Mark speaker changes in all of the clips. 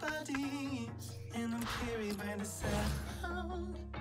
Speaker 1: body, and I'm carried by the sound.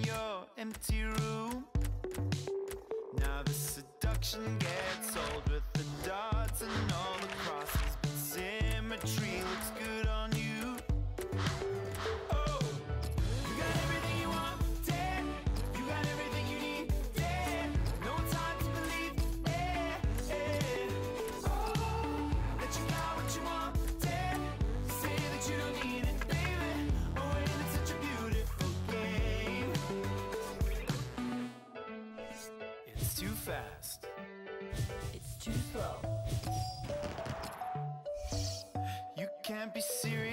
Speaker 1: your
Speaker 2: empty room. Now the seduction gets old.
Speaker 3: It's too slow.
Speaker 2: You can't be serious.